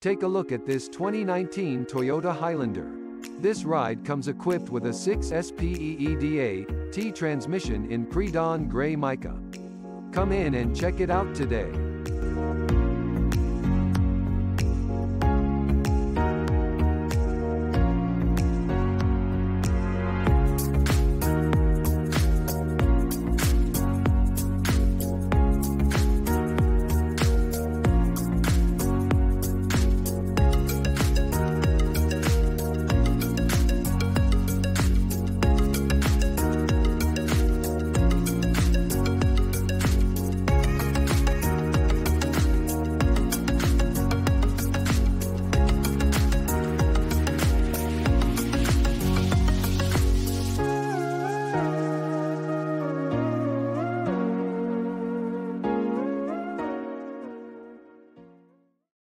Take a look at this 2019 Toyota Highlander. This ride comes equipped with a 6-SPEEDA T transmission in pre-dawn gray mica. Come in and check it out today.